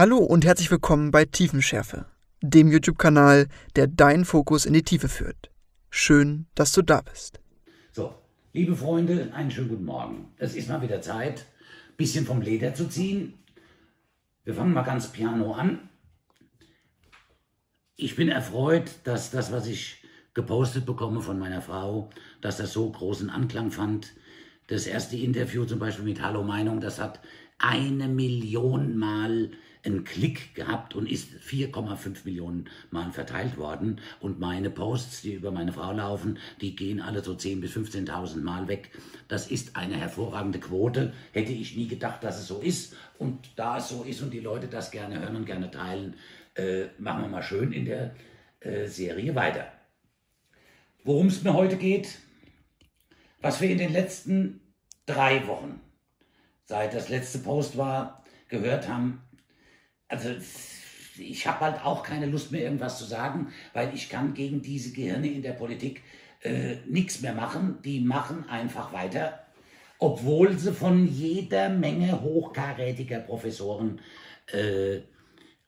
Hallo und herzlich willkommen bei Tiefenschärfe, dem YouTube-Kanal, der deinen Fokus in die Tiefe führt. Schön, dass du da bist. So, liebe Freunde, einen schönen guten Morgen. Es ist mal wieder Zeit, ein bisschen vom Leder zu ziehen. Wir fangen mal ganz piano an. Ich bin erfreut, dass das, was ich gepostet bekomme von meiner Frau, dass das so großen Anklang fand. Das erste Interview zum Beispiel mit Hallo Meinung, das hat eine Million Mal einen Klick gehabt und ist 4,5 Millionen Mal verteilt worden. Und meine Posts, die über meine Frau laufen, die gehen alle so 10.000 bis 15.000 Mal weg. Das ist eine hervorragende Quote. Hätte ich nie gedacht, dass es so ist. Und da es so ist und die Leute das gerne hören und gerne teilen, äh, machen wir mal schön in der äh, Serie weiter. Worum es mir heute geht, was wir in den letzten drei Wochen, seit das letzte Post war, gehört haben, also ich habe halt auch keine Lust mehr irgendwas zu sagen, weil ich kann gegen diese Gehirne in der Politik äh, nichts mehr machen. Die machen einfach weiter, obwohl sie von jeder Menge hochkarätiger Professoren äh,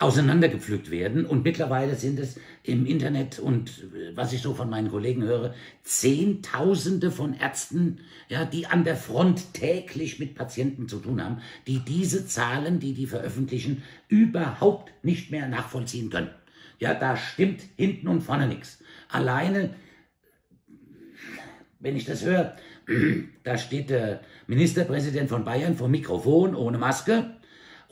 auseinandergepflückt werden. Und mittlerweile sind es im Internet und äh, was ich so von meinen Kollegen höre, Zehntausende von Ärzten, ja, die an der Front täglich mit Patienten zu tun haben, die diese Zahlen, die die veröffentlichen, überhaupt nicht mehr nachvollziehen können. Ja, da stimmt hinten und vorne nichts. Alleine, wenn ich das höre, da steht der Ministerpräsident von Bayern vor Mikrofon ohne Maske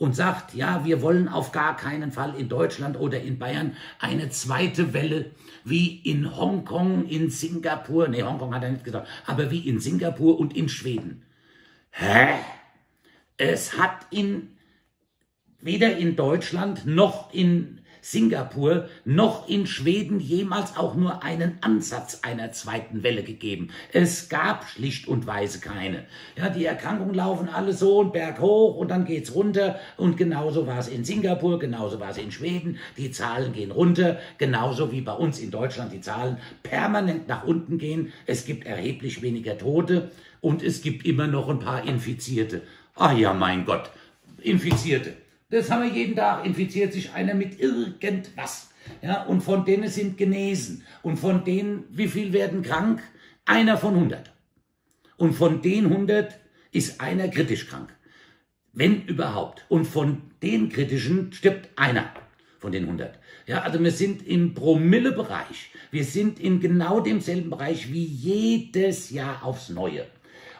und sagt, ja, wir wollen auf gar keinen Fall in Deutschland oder in Bayern eine zweite Welle wie in Hongkong, in Singapur, nee, Hongkong hat er nicht gesagt, aber wie in Singapur und in Schweden. Hä? Es hat in, weder in Deutschland noch in Singapur noch in Schweden jemals auch nur einen Ansatz einer zweiten Welle gegeben. Es gab schlicht und weise keine. Ja, die Erkrankungen laufen alle so und berghoch und dann geht's runter und genauso war es in Singapur, genauso war es in Schweden. Die Zahlen gehen runter, genauso wie bei uns in Deutschland die Zahlen permanent nach unten gehen. Es gibt erheblich weniger Tote und es gibt immer noch ein paar Infizierte. Ah ja, mein Gott, Infizierte. Das haben wir jeden Tag, infiziert sich einer mit irgendwas. Ja, und von denen sind genesen. Und von denen, wie viel werden krank? Einer von 100. Und von den 100 ist einer kritisch krank. Wenn überhaupt. Und von den kritischen stirbt einer von den 100. Ja, also wir sind im Promille-Bereich. Wir sind in genau demselben Bereich wie jedes Jahr aufs Neue.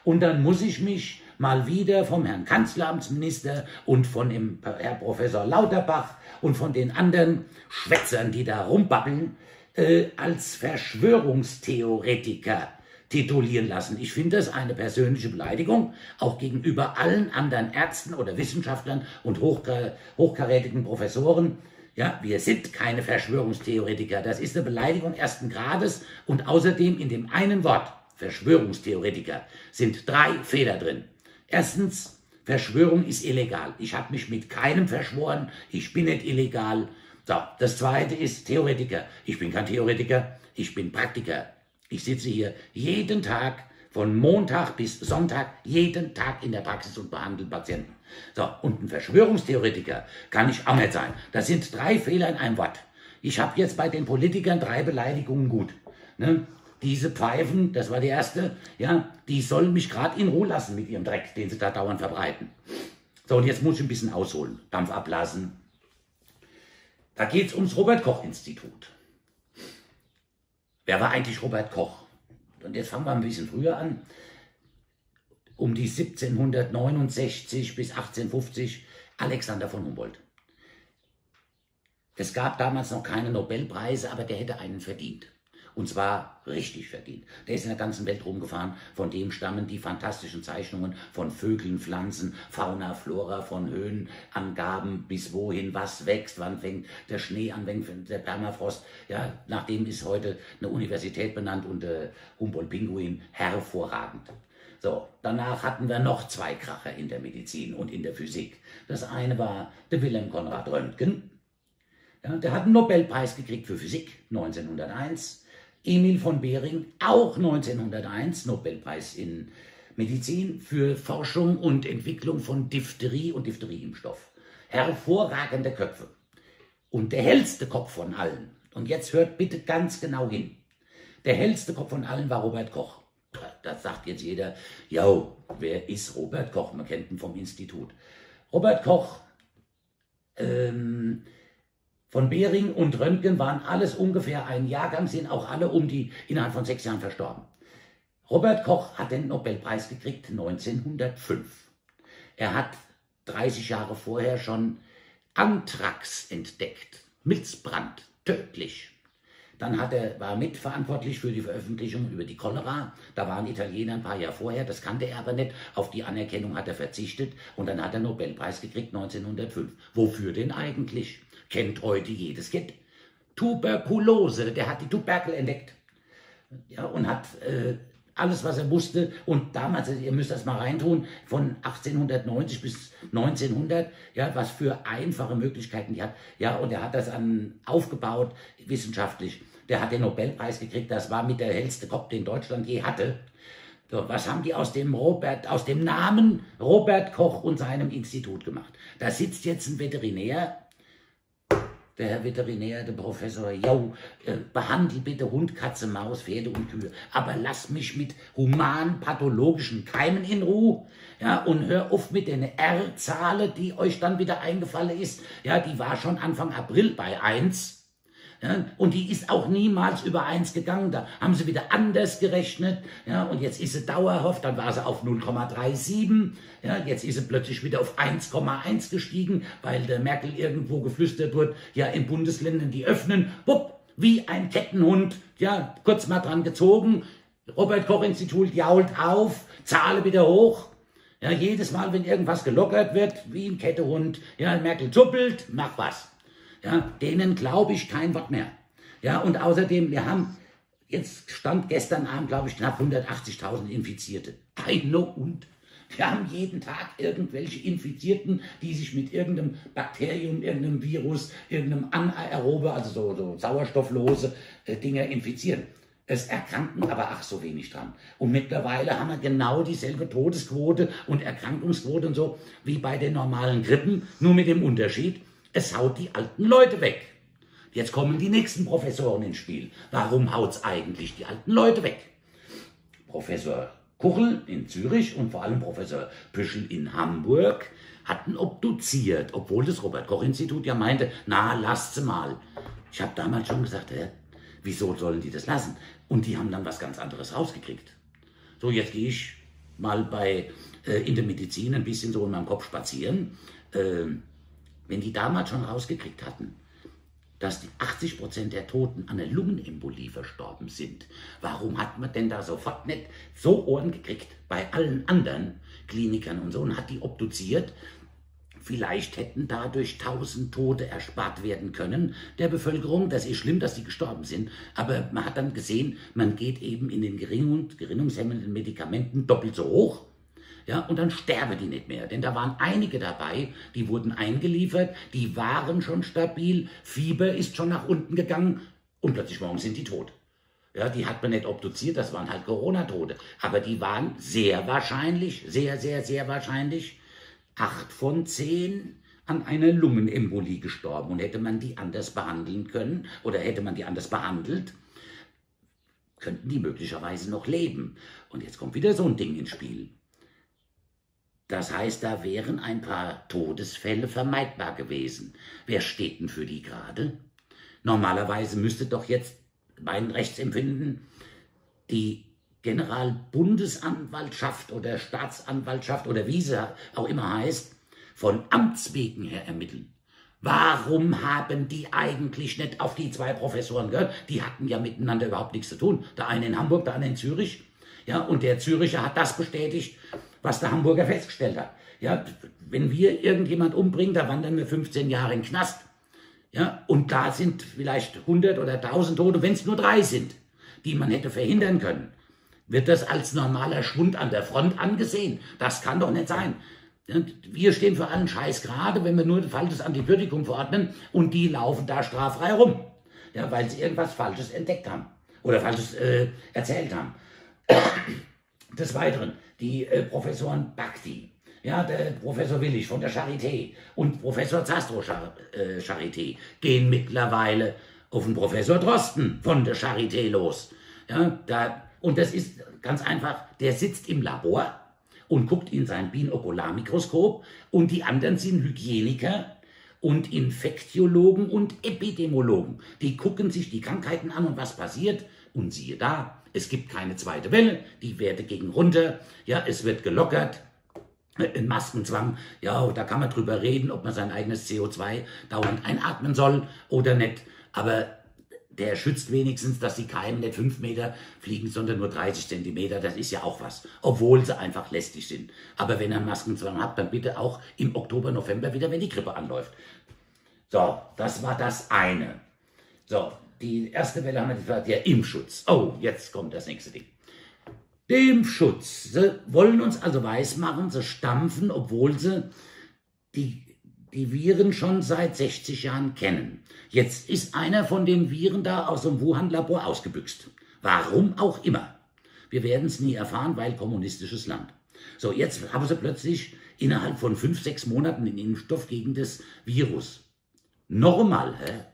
Und dann muss ich mich mal wieder vom Herrn Kanzleramtsminister und von dem Herr Professor Lauterbach und von den anderen Schwätzern, die da rumbabbeln, äh, als Verschwörungstheoretiker titulieren lassen. Ich finde das eine persönliche Beleidigung, auch gegenüber allen anderen Ärzten oder Wissenschaftlern und hochkarätigen Professoren. Ja, wir sind keine Verschwörungstheoretiker. Das ist eine Beleidigung ersten Grades und außerdem in dem einen Wort Verschwörungstheoretiker sind drei Fehler drin. Erstens, Verschwörung ist illegal. Ich habe mich mit keinem verschworen. Ich bin nicht illegal. So, das zweite ist Theoretiker. Ich bin kein Theoretiker, ich bin Praktiker. Ich sitze hier jeden Tag von Montag bis Sonntag, jeden Tag in der Praxis und behandle Patienten. So, und ein Verschwörungstheoretiker kann ich auch nicht sein. Das sind drei Fehler in einem Wort. Ich habe jetzt bei den Politikern drei Beleidigungen gut. Ne? Diese Pfeifen, das war die erste, ja, die sollen mich gerade in Ruhe lassen mit ihrem Dreck, den sie da dauernd verbreiten. So, und jetzt muss ich ein bisschen ausholen, Dampf ablassen. Da geht es ums Robert-Koch-Institut. Wer war eigentlich Robert Koch? Und jetzt fangen wir ein bisschen früher an. Um die 1769 bis 1850 Alexander von Humboldt. Es gab damals noch keine Nobelpreise, aber der hätte einen verdient. Und zwar richtig verdient. Der ist in der ganzen Welt rumgefahren. Von dem stammen die fantastischen Zeichnungen von Vögeln, Pflanzen, Fauna, Flora, von Höhenangaben bis wohin was wächst, wann fängt der Schnee an, wann fängt der Permafrost. Ja, nach dem ist heute eine Universität benannt und der Humboldt-Pinguin hervorragend. So, danach hatten wir noch zwei Kracher in der Medizin und in der Physik. Das eine war der Wilhelm Konrad Röntgen. Ja, der hat einen Nobelpreis gekriegt für Physik 1901. Emil von Behring, auch 1901 Nobelpreis in Medizin für Forschung und Entwicklung von Diphtherie und Diphtherieimpfstoff. hervorragende Köpfe. Und der hellste Kopf von allen, und jetzt hört bitte ganz genau hin, der hellste Kopf von allen war Robert Koch. Das sagt jetzt jeder, ja, wer ist Robert Koch? Man kennt ihn vom Institut. Robert Koch, ähm, von Behring und Röntgen waren alles ungefähr ein Jahrgang, sind auch alle um die innerhalb von sechs Jahren verstorben. Robert Koch hat den Nobelpreis gekriegt 1905. Er hat 30 Jahre vorher schon Anthrax entdeckt. Milzbrand, tödlich. Dann hat er, war mitverantwortlich für die Veröffentlichung über die Cholera. Da waren Italiener ein paar Jahre vorher, das kannte er aber nicht. Auf die Anerkennung hat er verzichtet und dann hat er Nobelpreis gekriegt 1905. Wofür denn eigentlich? Kennt heute jedes Kind. Tuberkulose, der hat die Tuberkel entdeckt. Ja, und hat äh, alles, was er wusste. Und damals, ihr müsst das mal reintun, von 1890 bis 1900, ja, was für einfache Möglichkeiten die hat. Ja, und er hat das an, aufgebaut, wissenschaftlich. Der hat den Nobelpreis gekriegt, das war mit der hellste Kopf, den Deutschland je hatte. So, was haben die aus dem Robert, aus dem Namen Robert Koch und seinem Institut gemacht? Da sitzt jetzt ein Veterinär, der Herr Veterinär, der Professor, jo, äh, behandel bitte Hund, Katze, Maus, Pferde und Kühe, aber lass mich mit human-pathologischen Keimen in Ruhe, ja, und hör auf mit den R-Zahlen, die euch dann wieder eingefallen ist, ja, die war schon Anfang April bei 1, ja, und die ist auch niemals über eins gegangen. Da haben sie wieder anders gerechnet. Ja, und jetzt ist sie dauerhaft, dann war sie auf 0,37. Ja, jetzt ist sie plötzlich wieder auf 1,1 gestiegen, weil der Merkel irgendwo geflüstert wird, ja, in Bundesländern, die öffnen, wupp, wie ein Kettenhund, ja, kurz mal dran gezogen. Robert Koch Institut jault auf, Zahle wieder hoch. Ja, jedes Mal, wenn irgendwas gelockert wird, wie ein Kettehund, ja, Merkel zuppelt, mach was. Ja, denen glaube ich kein Wort mehr. Ja, und außerdem, wir haben, jetzt stand gestern Abend, glaube ich, knapp 180.000 Infizierte. Keine und. Wir haben jeden Tag irgendwelche Infizierten, die sich mit irgendeinem Bakterium, irgendeinem Virus, irgendeinem anaerobe, also so, so sauerstofflose äh, Dinge infizieren. Es erkranken aber ach so wenig dran. Und mittlerweile haben wir genau dieselbe Todesquote und Erkrankungsquote und so wie bei den normalen Grippen, nur mit dem Unterschied, es haut die alten Leute weg. Jetzt kommen die nächsten Professoren ins Spiel. Warum haut's eigentlich die alten Leute weg? Professor Kuchel in Zürich und vor allem Professor Püschel in Hamburg hatten obduziert, obwohl das Robert-Koch-Institut ja meinte, na, lasst sie mal. Ich habe damals schon gesagt, äh, wieso sollen die das lassen? Und die haben dann was ganz anderes rausgekriegt. So, jetzt gehe ich mal bei, äh, in der Medizin ein bisschen so in meinem Kopf spazieren. Äh, wenn die damals schon rausgekriegt hatten, dass die 80 Prozent der Toten an der Lungenembolie verstorben sind, warum hat man denn da sofort nicht so Ohren gekriegt bei allen anderen Klinikern und so und hat die obduziert? Vielleicht hätten dadurch tausend Tote erspart werden können der Bevölkerung. Das ist schlimm, dass sie gestorben sind. Aber man hat dann gesehen, man geht eben in den gerinnungshemmenden Medikamenten doppelt so hoch ja, und dann sterben die nicht mehr. Denn da waren einige dabei, die wurden eingeliefert, die waren schon stabil, Fieber ist schon nach unten gegangen und plötzlich morgen sind die tot. Ja, die hat man nicht obduziert, das waren halt Corona-Tote. Aber die waren sehr wahrscheinlich, sehr, sehr, sehr wahrscheinlich, acht von zehn an einer Lungenembolie gestorben. Und hätte man die anders behandeln können oder hätte man die anders behandelt, könnten die möglicherweise noch leben. Und jetzt kommt wieder so ein Ding ins Spiel. Das heißt, da wären ein paar Todesfälle vermeidbar gewesen. Wer steht denn für die gerade? Normalerweise müsste doch jetzt mein Rechtsempfinden die Generalbundesanwaltschaft oder Staatsanwaltschaft oder wie sie auch immer heißt, von Amts wegen her ermitteln. Warum haben die eigentlich nicht auf die zwei Professoren gehört? Die hatten ja miteinander überhaupt nichts zu tun. Der eine in Hamburg, der andere in Zürich. Ja, und der Züricher hat das bestätigt, was der Hamburger festgestellt hat. Ja, wenn wir irgendjemand umbringen, da wandern wir 15 Jahre in den Knast. Ja, und da sind vielleicht 100 oder 1000 Tote, wenn es nur drei sind, die man hätte verhindern können. Wird das als normaler Schwund an der Front angesehen? Das kann doch nicht sein. Wir stehen für allen Scheiß gerade, wenn wir nur ein falsches Antibiotikum verordnen und die laufen da straffrei rum, ja, weil sie irgendwas Falsches entdeckt haben oder Falsches äh, erzählt haben. Des Weiteren, die äh, Professoren Bhakti, ja, der Professor Willig von der Charité und Professor Zastro Char äh, Charité gehen mittlerweile auf den Professor Drosten von der Charité los. Ja, da, und das ist ganz einfach, der sitzt im Labor und guckt in sein Binokularmikroskop und die anderen sind Hygieniker und Infektiologen und Epidemiologen. Die gucken sich die Krankheiten an und was passiert und siehe da, es gibt keine zweite Welle, die Werte gehen runter, ja, es wird gelockert, ein Maskenzwang, ja, da kann man drüber reden, ob man sein eigenes CO2 dauernd einatmen soll oder nicht. Aber der schützt wenigstens, dass die Keime nicht fünf Meter fliegen, sondern nur 30 Zentimeter. Das ist ja auch was, obwohl sie einfach lästig sind. Aber wenn ihr einen Maskenzwang habt, dann bitte auch im Oktober, November wieder, wenn die Grippe anläuft. So, das war das eine. So, die erste Welle haben wir gesagt, der Impfschutz. Oh, jetzt kommt das nächste Ding. Dem Schutz. Sie wollen uns also weismachen, sie stampfen, obwohl sie die, die Viren schon seit 60 Jahren kennen. Jetzt ist einer von den Viren da aus dem Wuhan-Labor ausgebüxt. Warum auch immer. Wir werden es nie erfahren, weil kommunistisches Land. So, jetzt haben sie plötzlich innerhalb von fünf, sechs Monaten den Impfstoff gegen das Virus. Normal, hä?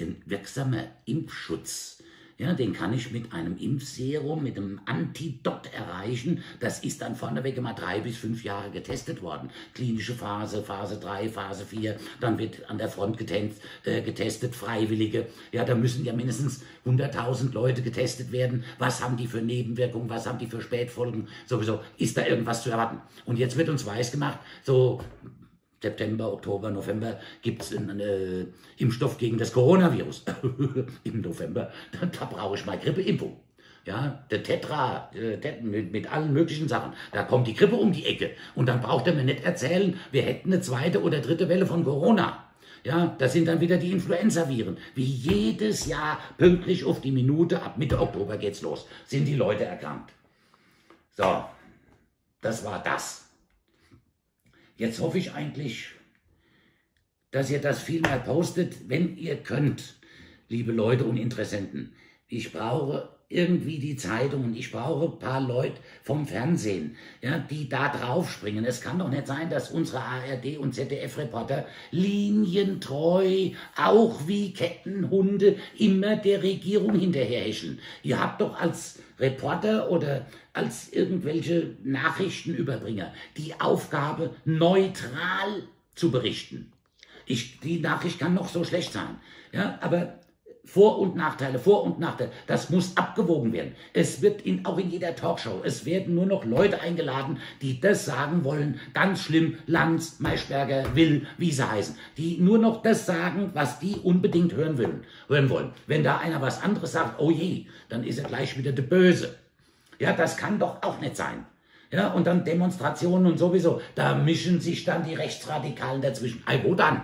Ein wirksamer Impfschutz ja, den kann ich mit einem Impfserum, mit einem Antidot erreichen. Das ist dann vorneweg immer drei bis fünf Jahre getestet worden. Klinische Phase, Phase 3, Phase 4, dann wird an der Front getestet, äh, getestet Freiwillige. Ja, da müssen ja mindestens 100.000 Leute getestet werden. Was haben die für Nebenwirkungen, was haben die für Spätfolgen? Sowieso, ist da irgendwas zu erwarten? Und jetzt wird uns weiß gemacht, so September, Oktober, November gibt es einen äh, Impfstoff gegen das Coronavirus. Im November, da, da brauche ich mal Grippeimpfung. Ja, der Tetra, äh, mit, mit allen möglichen Sachen. Da kommt die Grippe um die Ecke. Und dann braucht er mir nicht erzählen, wir hätten eine zweite oder dritte Welle von Corona. Ja, das sind dann wieder die Influenza-Viren. Wie jedes Jahr pünktlich auf die Minute, ab Mitte Oktober geht's los, sind die Leute erkrankt. So, das war das. Jetzt hoffe ich eigentlich, dass ihr das viel mehr postet, wenn ihr könnt, liebe Leute und Interessenten. Ich brauche irgendwie die Zeitung und ich brauche ein paar Leute vom Fernsehen, ja, die da draufspringen. Es kann doch nicht sein, dass unsere ARD und ZDF-Reporter linientreu, auch wie Kettenhunde, immer der Regierung hinterherhäscheln. Ihr habt doch als Reporter oder als irgendwelche Nachrichtenüberbringer die Aufgabe, neutral zu berichten. Ich, die Nachricht kann noch so schlecht sein, ja, aber vor- und Nachteile, Vor- und Nachteile. Das muss abgewogen werden. Es wird in, auch in jeder Talkshow, es werden nur noch Leute eingeladen, die das sagen wollen. Ganz schlimm, Lanz, Maischberger, Will, wie sie heißen. Die nur noch das sagen, was die unbedingt hören, wollen, hören wollen. Wenn da einer was anderes sagt, oh je, dann ist er gleich wieder der Böse. Ja, das kann doch auch nicht sein. Ja, und dann Demonstrationen und sowieso. Da mischen sich dann die Rechtsradikalen dazwischen. Ei, wo dann?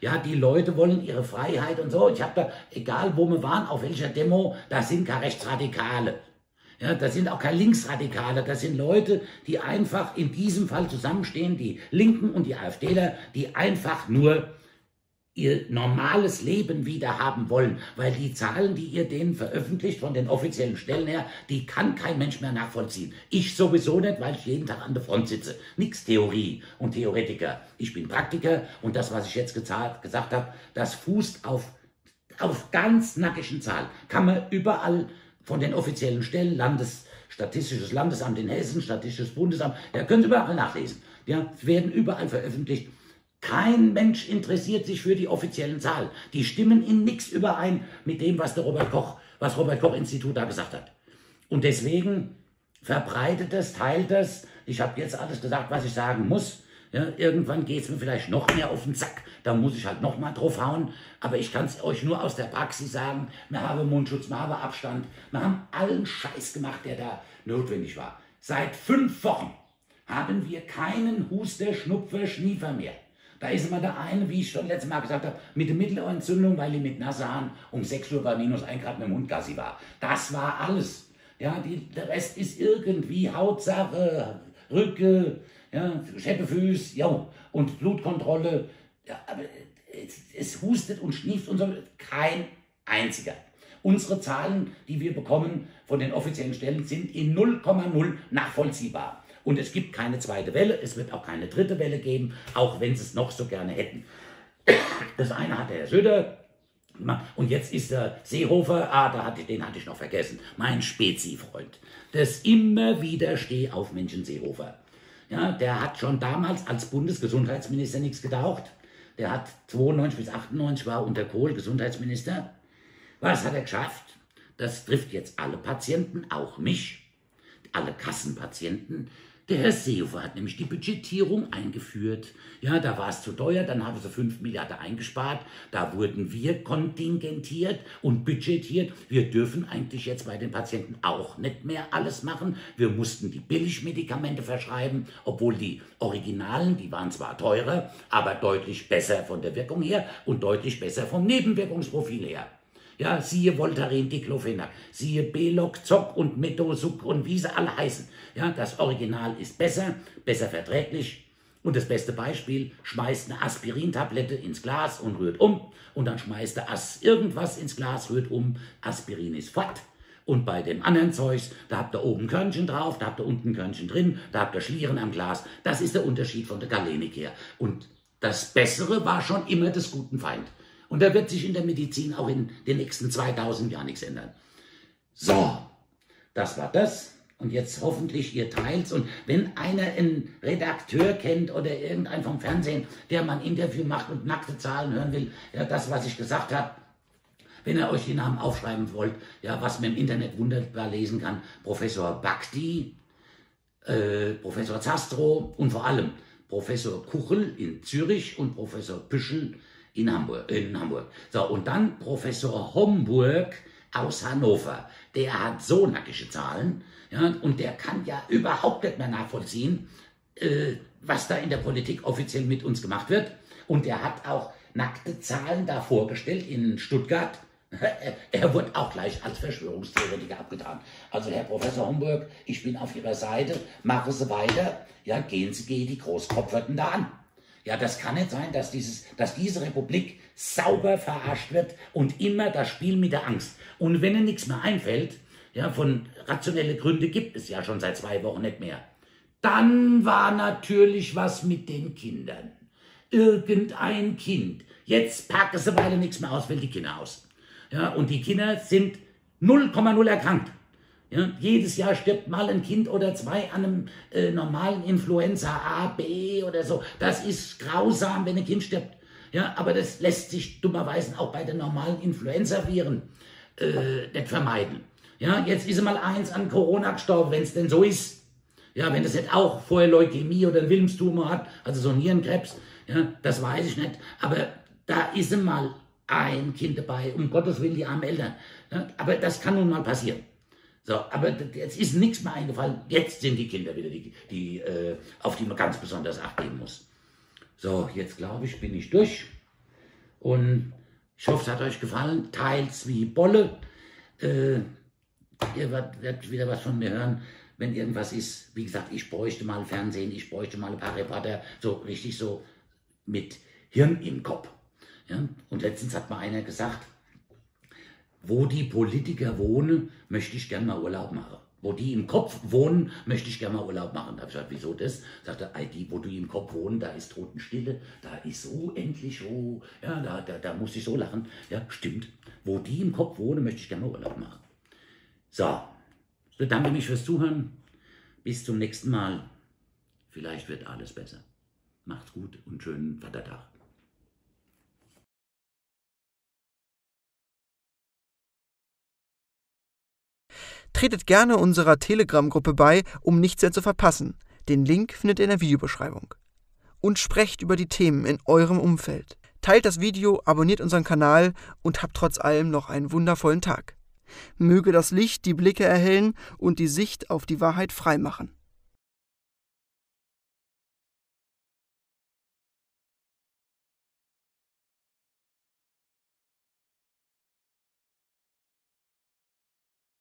Ja, die Leute wollen ihre Freiheit und so. Ich habe da, egal wo wir waren, auf welcher Demo, da sind keine Rechtsradikale. Ja, das sind auch keine Linksradikale, das sind Leute, die einfach in diesem Fall zusammenstehen, die Linken und die AfDler, die einfach nur ihr normales Leben wieder haben wollen, weil die Zahlen, die ihr denen veröffentlicht von den offiziellen Stellen her, die kann kein Mensch mehr nachvollziehen. Ich sowieso nicht, weil ich jeden Tag an der Front sitze. Nix Theorie und Theoretiker. Ich bin Praktiker und das, was ich jetzt gesagt, gesagt habe, das fußt auf, auf ganz nackigen Zahlen. Kann man überall von den offiziellen Stellen, Landes, Statistisches Landesamt in Hessen, Statistisches Bundesamt, ja, können Sie überall nachlesen. Ja, werden überall veröffentlicht kein Mensch interessiert sich für die offiziellen Zahlen. Die stimmen in nichts überein mit dem, was der Robert Koch, was Robert Koch Institut da gesagt hat. Und deswegen verbreitet es, teilt es. Ich habe jetzt alles gesagt, was ich sagen muss. Ja, irgendwann geht es mir vielleicht noch mehr auf den Sack. Da muss ich halt noch mal drauf hauen. Aber ich kann es euch nur aus der Praxis sagen. Wir haben Mundschutz, wir haben Abstand. Wir haben allen Scheiß gemacht, der da notwendig war. Seit fünf Wochen haben wir keinen Huster, Schnupfer, Schniefer mehr. Da ist immer der eine, wie ich schon letztes Mal gesagt habe, mit der Mittelohrentzündung, weil ich mit Nassan um 6 Uhr bei minus 1 Grad mit dem Hund Gassi war. Das war alles. Ja, die, der Rest ist irgendwie Hautsache, Rücke, ja, Scheppefüß, ja, und Blutkontrolle. Ja, aber es, es hustet und schnieft und so. Kein einziger. Unsere Zahlen, die wir bekommen von den offiziellen Stellen, sind in 0,0 nachvollziehbar. Und es gibt keine zweite Welle, es wird auch keine dritte Welle geben, auch wenn sie es noch so gerne hätten. Das eine hat der Herr Söder und jetzt ist der Seehofer, ah, da hatte, den hatte ich noch vergessen, mein Spezi-Freund. Das immer wieder Steh auf Menschen Seehofer. Ja, der hat schon damals als Bundesgesundheitsminister nichts getaucht. Der hat 92 bis 98 war unter Kohl Gesundheitsminister. Was hat er geschafft? Das trifft jetzt alle Patienten, auch mich, alle Kassenpatienten. Der Herr Seehofer hat nämlich die Budgetierung eingeführt. Ja, da war es zu teuer, dann haben sie 5 Milliarden eingespart. Da wurden wir kontingentiert und budgetiert. Wir dürfen eigentlich jetzt bei den Patienten auch nicht mehr alles machen. Wir mussten die Billigmedikamente verschreiben, obwohl die Originalen, die waren zwar teurer, aber deutlich besser von der Wirkung her und deutlich besser vom Nebenwirkungsprofil her. Ja, siehe Voltaren, Diclofenac, siehe Beloc, Zock und Metosuc und wie sie alle heißen. Ja, das Original ist besser, besser verträglich. Und das beste Beispiel, schmeißt eine Aspirintablette ins Glas und rührt um. Und dann schmeißt der As irgendwas ins Glas, rührt um, Aspirin ist fort. Und bei dem anderen Zeugs, da habt ihr oben Körnchen drauf, da habt ihr unten Körnchen drin, da habt ihr Schlieren am Glas. Das ist der Unterschied von der Galenik her. Und das Bessere war schon immer des guten Feind. Und da wird sich in der Medizin auch in den nächsten 2000 Jahren nichts ändern. So, das war das. Und jetzt hoffentlich ihr teilt's. Und wenn einer einen Redakteur kennt oder irgendein vom Fernsehen, der mal ein Interview macht und nackte Zahlen hören will, ja, das, was ich gesagt habe, wenn ihr euch die Namen aufschreiben wollt, ja, was man im Internet wunderbar lesen kann, Professor Bakti, äh, Professor Zastro und vor allem Professor Kuchel in Zürich und Professor Püschel in Hamburg. In Hamburg. So, und dann Professor Homburg aus Hannover. Der hat so nackische Zahlen, ja, und der kann ja überhaupt nicht mehr nachvollziehen, äh, was da in der Politik offiziell mit uns gemacht wird. Und der hat auch nackte Zahlen da vorgestellt in Stuttgart. Er wird auch gleich als Verschwörungstheoretiker abgetan. Also Herr Professor Homburg, ich bin auf Ihrer Seite, machen Sie weiter, ja, gehen Sie gegen die Großkopferten da an. Ja, das kann nicht sein, dass, dieses, dass diese Republik sauber verarscht wird und immer das Spiel mit der Angst. Und wenn ihnen nichts mehr einfällt, ja, von rationelle Gründe gibt es ja schon seit zwei Wochen nicht mehr, dann war natürlich was mit den Kindern. Irgendein Kind. Jetzt packen sie weiter nichts mehr aus, fällt die Kinder aus. Ja, und die Kinder sind 0,0 erkrankt. Ja, jedes Jahr stirbt mal ein Kind oder zwei an einem äh, normalen Influenza A, B oder so. Das ist grausam, wenn ein Kind stirbt. Ja, aber das lässt sich dummerweise auch bei den normalen Influenza-Viren äh, nicht vermeiden. Ja, jetzt ist mal eins an Corona gestorben, wenn es denn so ist. Ja, wenn es nicht auch vorher Leukämie oder einen Wilmstumor hat, also so Nierenkrebs, ja, das weiß ich nicht. Aber da ist mal ein Kind dabei, um Gottes Willen, die armen Eltern. Ja, aber das kann nun mal passieren. So, aber jetzt ist nichts mehr eingefallen. Jetzt sind die Kinder wieder, die, die, äh, auf die man ganz besonders acht geben muss. So, jetzt glaube ich, bin ich durch. Und ich hoffe, es hat euch gefallen. Teils wie Bolle. Äh, ihr werdet wieder was von mir hören, wenn irgendwas ist. Wie gesagt, ich bräuchte mal Fernsehen, ich bräuchte mal ein paar Reporter. So richtig so mit Hirn im Kopf. Ja? Und letztens hat mal einer gesagt, wo die Politiker wohnen, möchte ich gerne mal Urlaub machen. Wo die im Kopf wohnen, möchte ich gerne mal Urlaub machen. Da habe ich gesagt, wieso das? Sagte, die, wo du im Kopf wohnen, da ist Totenstille, da ist so endlich so, ja, da, da, da muss ich so lachen. Ja, stimmt. Wo die im Kopf wohnen, möchte ich gerne mal Urlaub machen. So, bedanke mich fürs Zuhören. Bis zum nächsten Mal. Vielleicht wird alles besser. Macht's gut und schönen Vatertag. Tretet gerne unserer Telegram-Gruppe bei, um nichts mehr zu verpassen. Den Link findet ihr in der Videobeschreibung. Und sprecht über die Themen in eurem Umfeld. Teilt das Video, abonniert unseren Kanal und habt trotz allem noch einen wundervollen Tag. Möge das Licht die Blicke erhellen und die Sicht auf die Wahrheit freimachen.